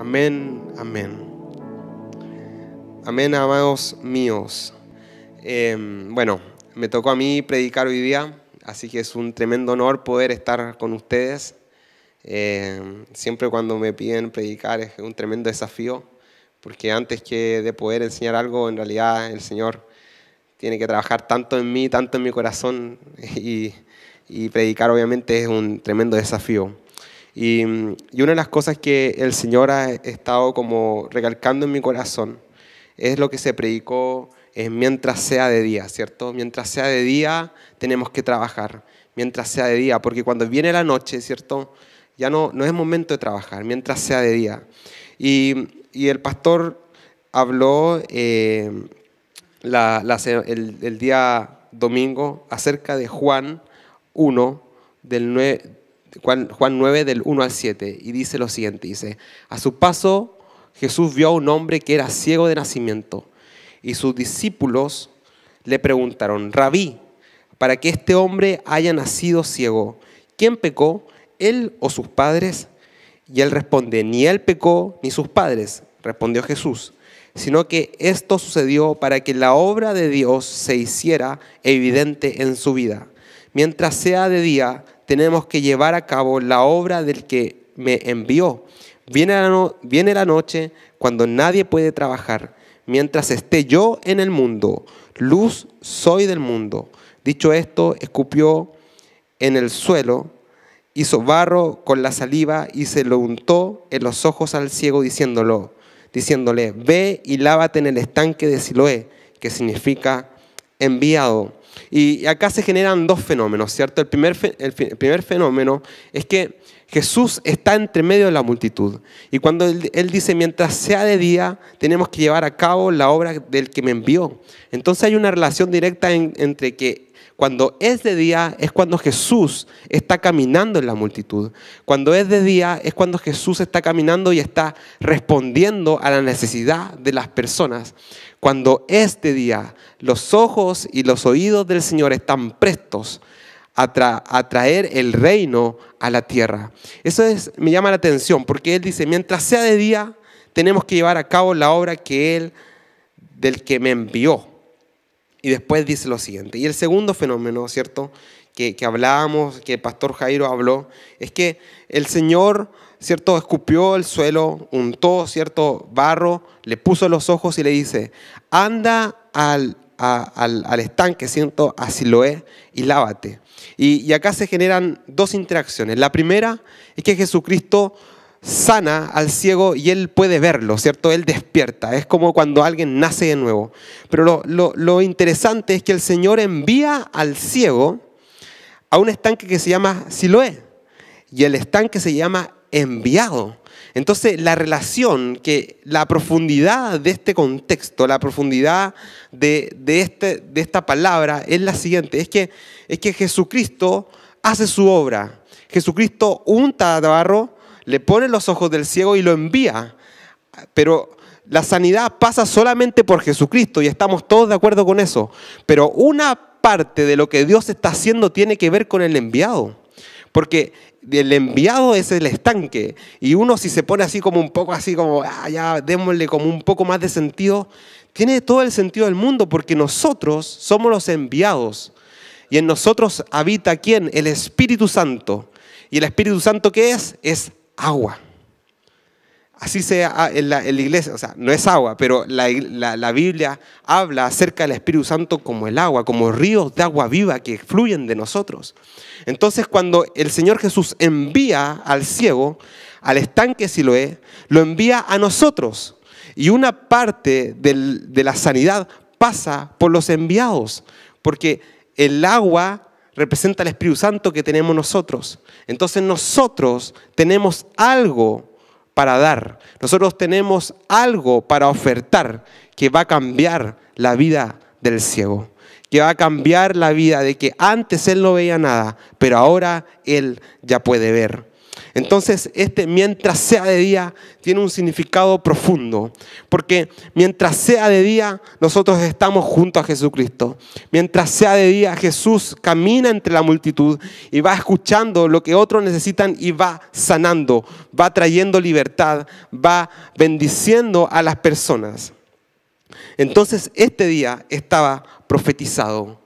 Amén, amén. Amén, amados míos. Em, bueno, me tocó a mí predicar hoy día, así que es un tremendo honor poder estar con ustedes. Em, siempre cuando me piden predicar es un tremendo desafío, porque antes que de poder enseñar algo, en realidad el Señor tiene que trabajar tanto en mí, tanto en mi corazón, y, y predicar obviamente es un tremendo desafío. Y, y, una de las cosas que el Señor ha estado como recalcando en mi corazón es lo que se predicó en mientras sea de día, ¿cierto? Mientras sea de día tenemos que trabajar, mientras sea de día, porque cuando viene la noche, ¿cierto? Ya no, no es momento de trabajar, mientras sea de día. Y, y el pastor habló eh, la, el, el, día domingo acerca de Juan 1, del 9, Juan, Juan 9 del 1 al 7, y dice lo siguiente, dice, a su paso Jesús vio a un hombre que era ciego de nacimiento, y sus discípulos le preguntaron, rabí, para que este hombre haya nacido ciego, ¿quién pecó, él o sus padres? Y él responde, ni él pecó ni sus padres, respondió Jesús, sino que esto sucedió para que la obra de Dios se hiciera evidente en su vida. Mientras sea de día, tenemos que llevar a cabo la obra del que me envió. Viene la, viene la noche cuando nadie puede trabajar. Mientras esté yo en el mundo, luz soy del mundo. Dicho esto, escupió en el suelo, hizo barro con la saliva y se lo untó en los ojos al ciego diciéndolo, diciéndole, ve y lávate en el estanque de Siloé, que significa enviado. Y acá se generan dos fenómenos, ¿cierto? El primer, el primer fenómeno es que Jesús está entre medio de la multitud. Y cuando él, él, dice, mientras sea de día, tenemos que llevar a cabo la obra del que me envió. Entonces hay una relación directa en, entre que cuando es de día es cuando Jesús está caminando en la multitud. Cuando es de día es cuando Jesús está caminando y está respondiendo a la necesidad de las personas. Cuando es de día, los ojos y los oídos del Señor están prestos a, tra a, traer el reino a la tierra. Eso es, me llama la atención porque Él dice, mientras sea de día, tenemos que llevar a cabo la obra que Él, del que me envió. Y después dice lo siguiente. Y el segundo fenómeno, ¿cierto? Que, que hablábamos, que el pastor Jairo habló, es que el Señor, ¿cierto? Escupió el suelo, untó, ¿cierto? Barro, le puso los ojos y le dice, anda al, al, al, estanque, ¿cierto? A Siloé y lávate. Y, y acá se generan dos interacciones. La primera es que Jesucristo sana al ciego y él puede verlo, ¿cierto? Él despierta. Es como cuando alguien nace de nuevo. Pero lo, lo, lo, interesante es que el Señor envía al ciego a un estanque que se llama Siloé. Y el estanque se llama enviado. Entonces, la relación, que la profundidad de este contexto, la profundidad de, de, este, de esta palabra es la siguiente. Es que, es que Jesucristo hace su obra. Jesucristo unta de barro le pone los ojos del ciego y lo envía. Pero la sanidad pasa solamente por Jesucristo y estamos todos de acuerdo con eso. Pero una parte de lo que Dios está haciendo tiene que ver con el enviado. Porque el enviado es el estanque. Y uno si se pone así como un poco así como, ah, ya démosle como un poco más de sentido, tiene todo el sentido del mundo porque nosotros somos los enviados. Y en nosotros habita quién? El Espíritu Santo. ¿Y el Espíritu Santo qué es? Es agua. Así sea en la, en la, iglesia, o sea, no es agua, pero la, la, Biblia habla acerca del Espíritu Santo como el agua, como ríos de agua viva que fluyen de nosotros. Entonces, cuando el Señor Jesús envía al ciego, al estanque Siloé, lo envía a nosotros. Y una parte de la sanidad pasa por los enviados, porque el agua representa el Espíritu Santo que tenemos nosotros. Entonces nosotros tenemos algo para dar, nosotros tenemos algo para ofertar que va a cambiar la vida del ciego, que va a cambiar la vida de que antes él no veía nada, pero ahora él ya puede ver. Entonces, este mientras sea de día tiene un significado profundo, porque mientras sea de día, nosotros estamos junto a Jesucristo. Mientras sea de día, Jesús camina entre la multitud y va escuchando lo que otros necesitan y va sanando, va trayendo libertad, va bendiciendo a las personas. Entonces, este día estaba profetizado.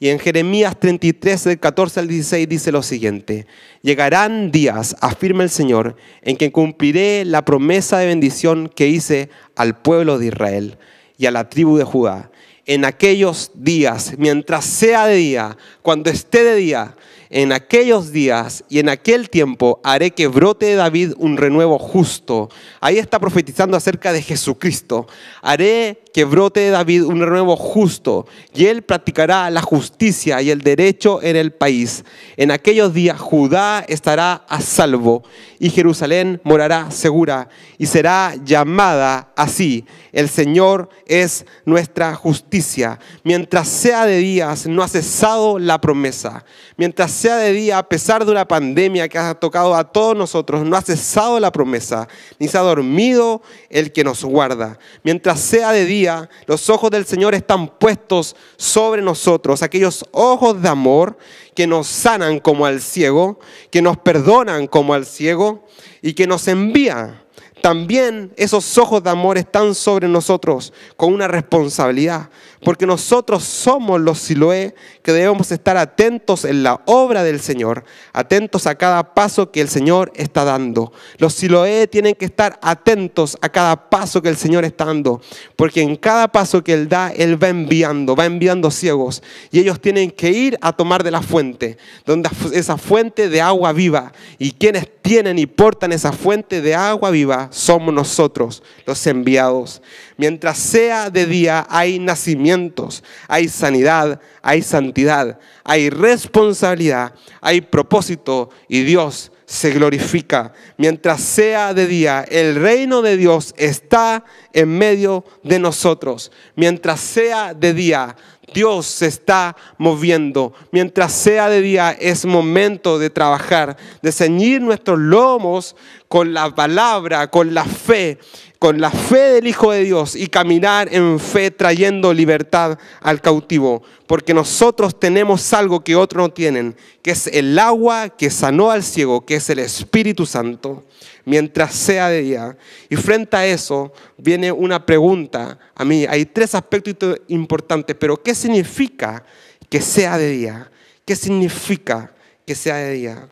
Y en Jeremías 33, del 14 al 16 dice lo siguiente, llegarán días, afirma el Señor, en que cumpliré la promesa de bendición que hice al pueblo de Israel y a la tribu de Judá. En aquellos días, mientras sea de día, cuando esté de día, en aquellos días y en aquel tiempo haré que brote de David un renuevo justo. Ahí está profetizando acerca de Jesucristo. Haré que brote de David un renuevo justo y él practicará la justicia y el derecho en el país. En aquellos días Judá estará a salvo y Jerusalén morará segura y será llamada así. El Señor es nuestra justicia. Mientras sea de días, no ha cesado la promesa. Mientras sea de día, a pesar de una pandemia que ha tocado a todos nosotros, no ha cesado la promesa, ni se ha dormido el que nos guarda. Mientras sea de día, los ojos del Señor están puestos sobre nosotros, aquellos ojos de amor que nos sanan como al ciego, que nos perdonan como al ciego y que nos envían también esos ojos de amor están sobre nosotros con una responsabilidad, porque nosotros somos los Siloé que debemos estar atentos en la obra del Señor, atentos a cada paso que el Señor está dando. Los Siloé tienen que estar atentos a cada paso que el Señor está dando, porque en cada paso que Él da, Él va enviando, va enviando ciegos, y ellos tienen que ir a tomar de la fuente, donde esa fuente de agua viva, y quienes tienen y portan esa fuente de agua viva somos nosotros los enviados. Mientras sea de día hay nacimientos, hay sanidad, hay santidad, hay responsabilidad, hay propósito y Dios se glorifica. Mientras sea de día, el reino de Dios está en medio de nosotros. Mientras sea de día, Dios se está moviendo. Mientras sea de día, es momento de trabajar, de ceñir nuestros lomos con la palabra, con la fe, con la fe del Hijo de Dios y caminar en fe trayendo libertad al cautivo. Porque nosotros tenemos algo que otros no tienen, que es el agua que sanó al ciego, que es el Espíritu Santo mientras sea de día. Y frente a eso viene una pregunta a mí. Hay tres aspectos importantes, pero ¿qué significa que sea de día? ¿Qué significa que sea de día?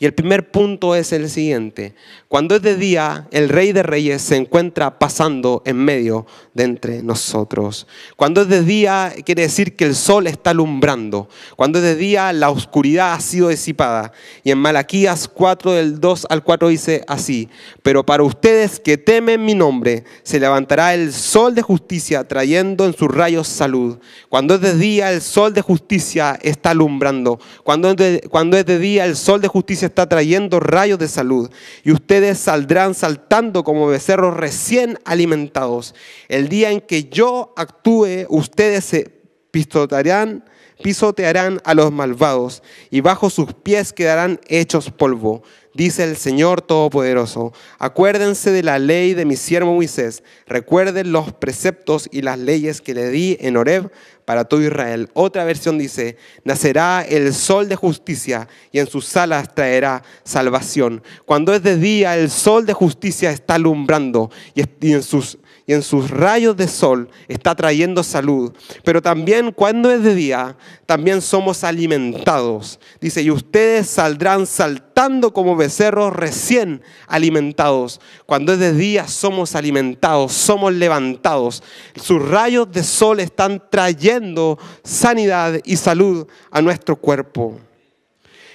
Y el primer punto es el siguiente. Cuando es de día, el rey de reyes se encuentra pasando en medio de entre nosotros. Cuando es de día, quiere decir que el sol está alumbrando. Cuando es de día, la oscuridad ha sido disipada. Y en Malaquías 4, del 2 al 4 dice así, pero para ustedes que temen mi nombre, se levantará el sol de justicia trayendo en sus rayos salud. Cuando es de día, el sol de justicia está alumbrando. Cuando es de, cuando es de día, el sol de justicia está trayendo rayos de salud. Y ustedes saldrán saltando como becerros recién alimentados. El día en que yo actúe, ustedes se pisotearán, pisotearán a los malvados y bajo sus pies quedarán hechos polvo dice el Señor Todopoderoso. Acuérdense de la ley de mi siervo Moisés. Recuerden los preceptos y las leyes que le di en Horeb para todo Israel. Otra versión dice, nacerá el sol de justicia y en sus alas traerá salvación. Cuando es de día, el sol de justicia está alumbrando y en sus y en sus rayos de sol está trayendo salud. Pero también cuando es de día, también somos alimentados. Dice, y ustedes saldrán saltando como becerros recién alimentados. Cuando es de día, somos alimentados, somos levantados. Sus rayos de sol están trayendo sanidad y salud a nuestro cuerpo.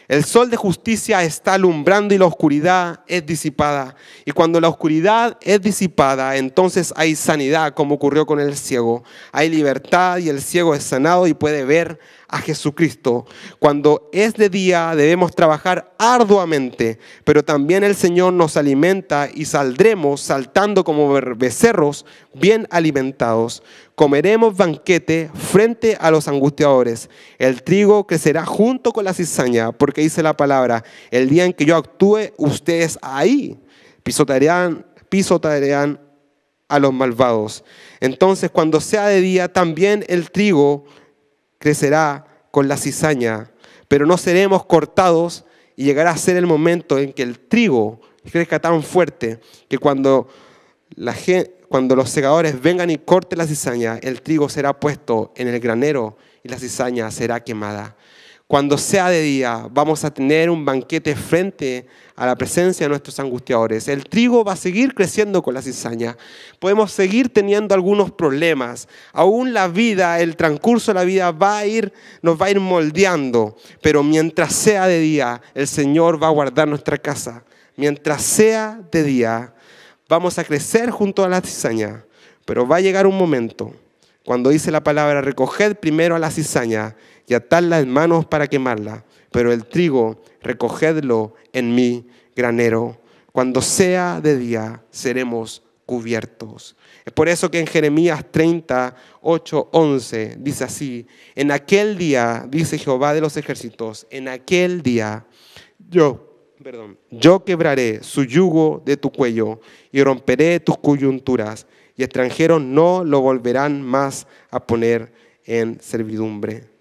El sol de justicia está alumbrando y la oscuridad es disipada. Y cuando la oscuridad es disipada, entonces hay sanidad, como ocurrió con el ciego. Hay libertad y el ciego es sanado y puede ver a Jesucristo. Cuando es de día debemos trabajar arduamente, pero también el Señor nos alimenta y saldremos saltando como becerros bien alimentados. Comeremos banquete frente a los angustiadores. El trigo crecerá junto con la cizaña, porque dice la palabra, el día en que yo actúe, ustedes ahí pisotearán, pisotearán a los malvados. Entonces, cuando sea de día, también el trigo crecerá con la cizaña, pero no seremos cortados y llegará a ser el momento en que el trigo crezca tan fuerte que cuando, los segadores vengan y corten la cizaña, el trigo será puesto en el granero y la cizaña será quemada. Cuando sea de día, vamos a tener un banquete frente a la presencia de nuestros angustiadores. El trigo va a seguir creciendo con la cizaña. Podemos seguir teniendo algunos problemas. Aún la vida, el transcurso de la vida va a ir, nos va a ir moldeando. Pero mientras sea de día, el Señor va a guardar nuestra casa. Mientras sea de día, vamos a crecer junto a la cizaña. Pero va a llegar un momento cuando dice la palabra, recoged primero a la cizaña y atadla en manos para quemarla, pero el trigo recogedlo en mi granero. Cuando sea de día, seremos cubiertos. Es por eso que en Jeremías 38, 11 dice así, en aquel día, dice Jehová de los ejércitos, en aquel día yo, perdón, yo quebraré su yugo de tu cuello y romperé tus coyunturas y extranjeros no lo volverán más a poner en servidumbre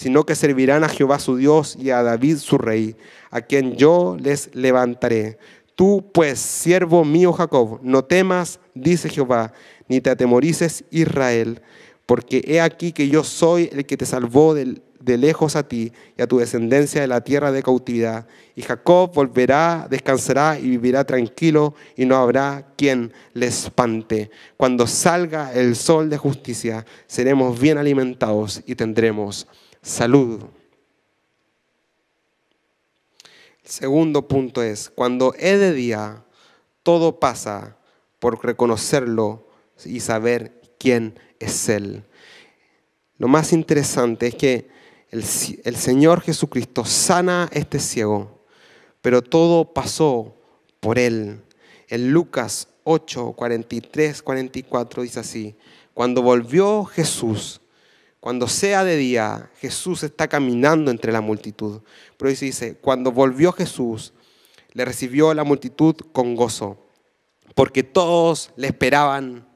sino que servirán a Jehová su Dios y a David su rey, a quien yo les levantaré. Tú pues, siervo mío Jacob, no temas, dice Jehová, ni te atemorices Israel, porque he aquí que yo soy el que te salvó de, de lejos a ti y a tu descendencia de la tierra de cautividad. Y Jacob volverá, descansará y vivirá tranquilo y no habrá quien le espante. Cuando salga el sol de justicia, seremos bien alimentados y tendremos salud. El segundo punto es, cuando es de día, todo pasa por reconocerlo y saber quién es Él. Lo más interesante es que el, Señor Jesucristo sana a este ciego, pero todo pasó por Él. En Lucas 8, 43, 44 dice así, cuando volvió Jesús cuando sea de día, Jesús está caminando entre la multitud. Pero dice, cuando volvió Jesús, le recibió la multitud con gozo, porque todos le esperaban.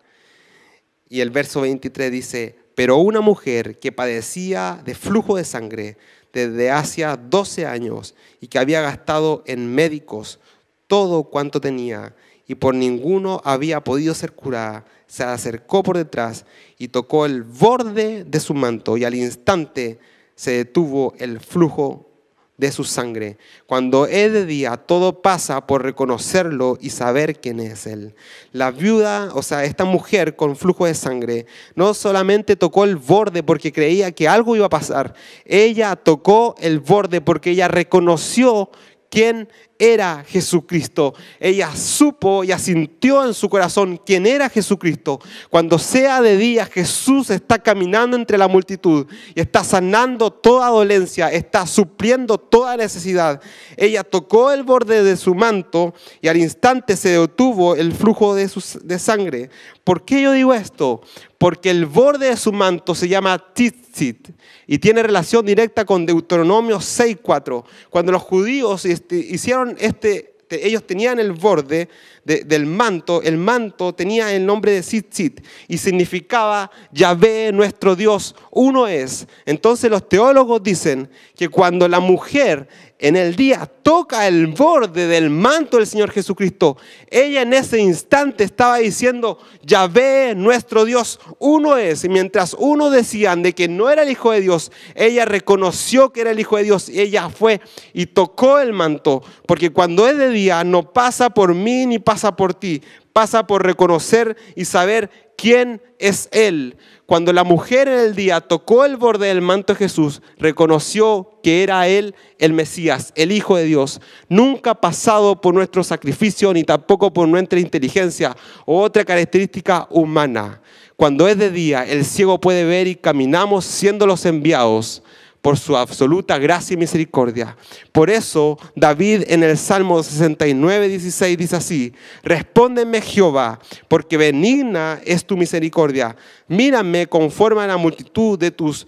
Y el verso 23 dice, pero una mujer que padecía de flujo de sangre desde hace 12 años y que había gastado en médicos todo cuanto tenía y por ninguno había podido ser curada, se acercó por detrás y tocó el borde de su manto y al instante se detuvo el flujo de su sangre. Cuando es de día, todo pasa por reconocerlo y saber quién es Él. La viuda, o sea, esta mujer con flujo de sangre, no solamente tocó el borde porque creía que algo iba a pasar, ella tocó el borde porque ella reconoció quién era Jesucristo. Ella supo y asintió en su corazón quién era Jesucristo. Cuando sea de día, Jesús está caminando entre la multitud y está sanando toda dolencia, está supliendo toda necesidad. Ella tocó el borde de su manto y al instante se detuvo el flujo de, de sangre. ¿Por qué yo digo esto? Porque el borde de su manto se llama tzitzit y tiene relación directa con Deuteronomio 6.4. Cuando los judíos este, este, ellos tenían el borde del manto, el manto tenía el nombre de Tzitzit y significaba Yahvé, nuestro Dios, uno es. Entonces los teólogos dicen que cuando la mujer en el día toca el borde del manto del Señor Jesucristo, ella en ese instante estaba diciendo, Yahvé, nuestro Dios, uno es. Y mientras uno decían de que no era el Hijo de Dios, ella reconoció que era el Hijo de Dios y ella fue y tocó el manto. Porque cuando es de día no pasa por mí ni pasa por ti, pasa por reconocer y saber quién es Él. Cuando la mujer en el día tocó el borde del manto de Jesús, reconoció que era Él el Mesías, el Hijo de Dios, nunca pasado por nuestro sacrificio ni tampoco por nuestra inteligencia o otra característica humana. Cuando es de día, el ciego puede ver y caminamos siendo los enviados por su absoluta gracia y misericordia. Por eso David en el Salmo 69, 16 dice así, respóndeme Jehová, porque benigna es tu misericordia. Mírame conforme a la multitud de tus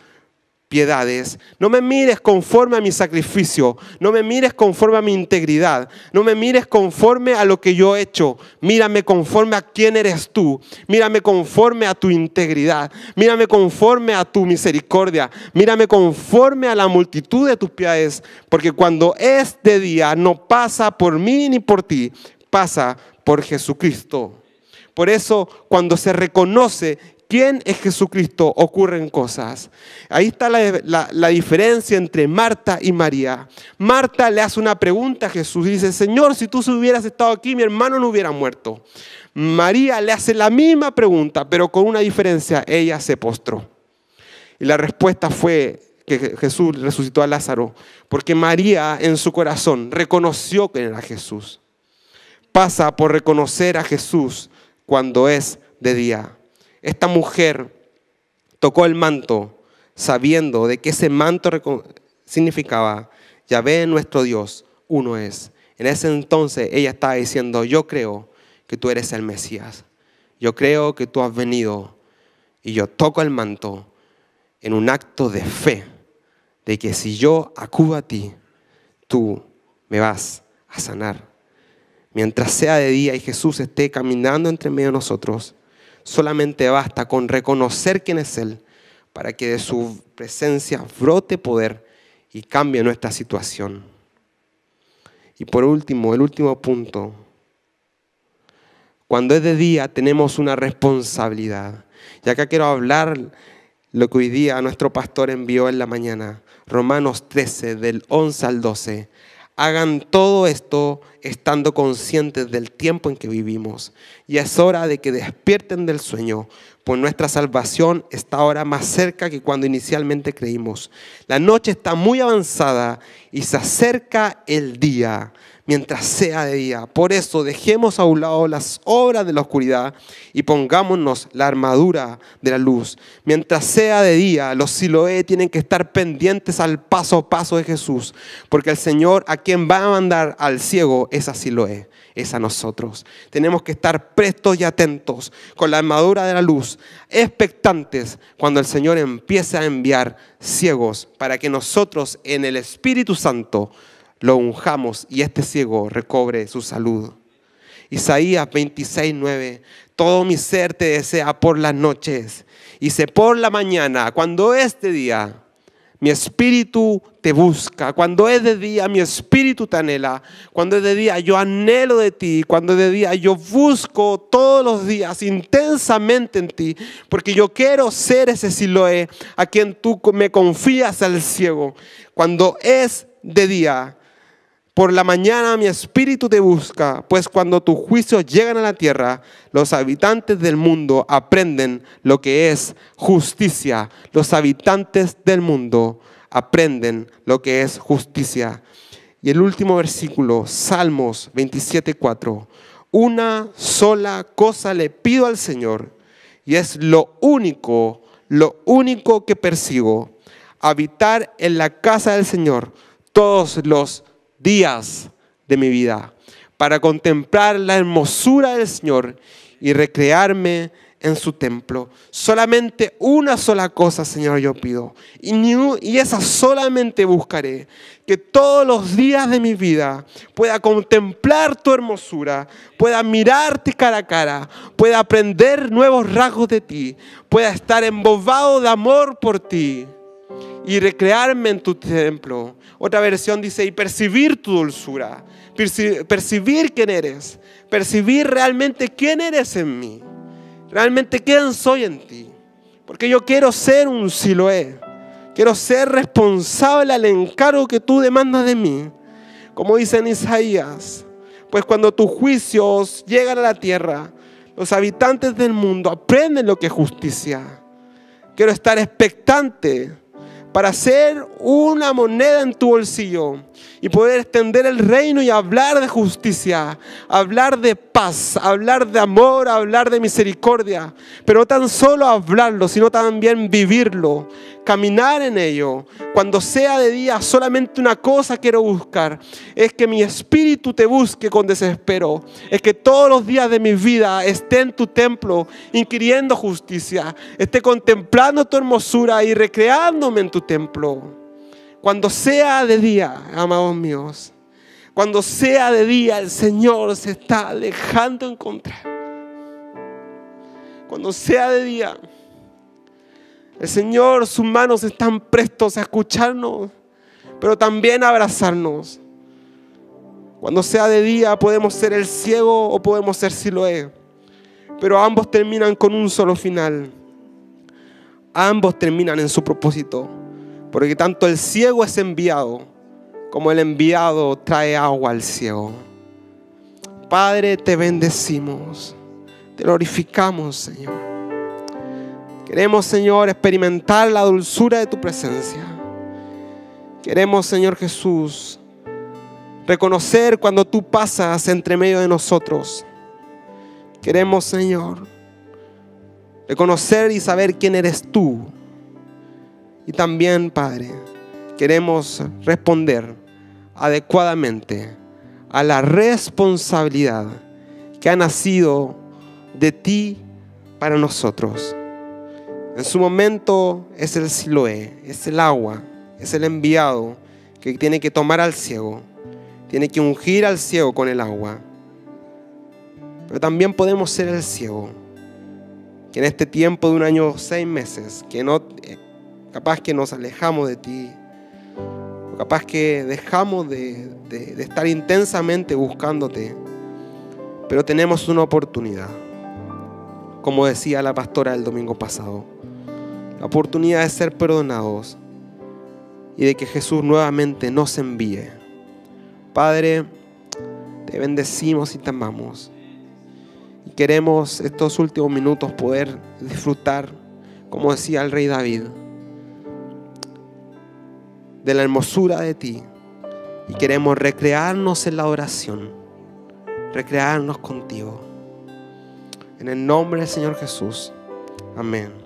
piedades. No me mires conforme a mi sacrificio. No me mires conforme a mi integridad. No me mires conforme a lo que yo he hecho. Mírame conforme a quién eres tú. Mírame conforme a tu integridad. Mírame conforme a tu misericordia. Mírame conforme a la multitud de tus piedades. Porque cuando es de día no pasa por mí ni por ti. Pasa por Jesucristo. Por eso cuando se reconoce quién es Jesucristo, ocurren cosas. Ahí está la, diferencia entre Marta y María. Marta le hace una pregunta a Jesús dice, Señor, si tú hubieras estado aquí, mi hermano no hubiera muerto. María le hace la misma pregunta, pero con una diferencia, ella se postró. Y la respuesta fue que Jesús resucitó a Lázaro, porque María en su corazón reconoció que era Jesús. Pasa por reconocer a Jesús cuando es de día esta mujer tocó el manto sabiendo de que ese manto significaba, Yahvé nuestro Dios, uno es. En ese entonces ella estaba diciendo, yo creo que tú eres el Mesías. Yo creo que tú has venido y yo toco el manto en un acto de fe, de que si yo acudo a ti, tú me vas a sanar. Mientras sea de día y Jesús esté caminando entre medio de nosotros, Solamente basta con reconocer quién es Él para que de su presencia brote poder y cambie nuestra situación. Y por último, el último punto, cuando es de día tenemos una responsabilidad. Y acá quiero hablar lo que hoy día nuestro pastor envió en la mañana, Romanos 13, del 11 al 12. Hagan todo esto estando conscientes del tiempo en que vivimos. Y es hora de que despierten del sueño, pues nuestra salvación está ahora más cerca que cuando inicialmente creímos. La noche está muy avanzada y se acerca el día mientras sea de día. Por eso dejemos a un lado las obras de la oscuridad y pongámonos la armadura de la luz. Mientras sea de día, los Siloé tienen que estar pendientes al paso a paso de Jesús, porque el Señor a quien va a mandar al ciego es a Siloé, es a nosotros. Tenemos que estar prestos y atentos con la armadura de la luz, expectantes cuando el Señor empiece a enviar ciegos para que nosotros en el Espíritu Santo lo unjamos y este ciego recobre su salud. Isaías 26, 9. Todo mi ser te desea por las noches y sé por la mañana, cuando es de día, mi espíritu te busca. Cuando es de día, mi espíritu te anhela. Cuando es de día, yo anhelo de ti. Cuando es de día, yo busco todos los días intensamente en ti. Porque yo quiero ser ese Siloé a quien tú me confías al ciego. Cuando es de día, por la mañana mi espíritu te busca, pues cuando tus juicios llegan a la tierra, los habitantes del mundo aprenden lo que es justicia. Los habitantes del mundo aprenden lo que es justicia. Y el último versículo, Salmos 27.4. Una sola cosa le pido al Señor y es lo único, lo único que persigo. Habitar en la casa del Señor todos los días de mi vida para contemplar la hermosura del Señor y recrearme en su templo. Solamente una sola cosa, Señor, yo pido. Y, y esa solamente buscaré. Que todos los días de mi vida pueda contemplar tu hermosura, pueda mirarte cara a cara, pueda aprender nuevos rasgos de ti, pueda estar embobado de amor por ti y recrearme en tu templo. Otra versión dice, y percibir tu dulzura, percibir quién eres, percibir realmente quién eres en mí, realmente quién soy en ti. Porque yo quiero ser un Siloé, quiero ser responsable al encargo que tú demandas de mí. Como dice en Isaías, pues cuando tus juicios llegan a la tierra, los habitantes del mundo aprenden lo que es justicia. Quiero estar expectante para hacer una moneda en tu bolsillo y poder extender el reino y hablar de justicia, hablar de paz, hablar de amor, hablar de misericordia, pero no tan solo hablarlo, sino también vivirlo, caminar en ello. Cuando sea de día, solamente una cosa quiero buscar. Es que mi espíritu te busque con desespero. Es que todos los días de mi vida esté en tu templo inquiriendo justicia. Esté contemplando tu hermosura y recreándome en tu templo. Cuando sea de día, amados míos. Cuando sea de día, el Señor se está dejando encontrar. Cuando sea de día. El Señor, sus manos están prestos a escucharnos, pero también a abrazarnos. Cuando sea de día podemos ser el ciego o podemos ser Siloé, pero ambos terminan con un solo final. Ambos terminan en su propósito, porque tanto el ciego es enviado como el enviado trae agua al ciego. Padre, te bendecimos, te glorificamos, Señor. Queremos, Señor, experimentar la dulzura de tu presencia. Queremos, Señor Jesús, reconocer cuando tú pasas entre medio de nosotros. Queremos, Señor, reconocer y saber quién eres tú. Y también, Padre, queremos responder adecuadamente a la responsabilidad que ha nacido de ti para nosotros. En su momento es el Siloé, es el agua, es el enviado que tiene que tomar al ciego, tiene que ungir al ciego con el agua. Pero también podemos ser el ciego, que en este tiempo de un año o seis meses, que no, eh, capaz que nos alejamos de ti, capaz que dejamos de, de estar intensamente buscándote, pero tenemos una oportunidad, como decía la pastora el domingo pasado la oportunidad de ser perdonados y de que Jesús nuevamente nos envíe. Padre, te bendecimos y te amamos. Y queremos estos últimos minutos poder disfrutar, como decía el rey David, de la hermosura de ti. Y queremos recrearnos en la oración, recrearnos contigo. En el nombre del Señor Jesús. Amén.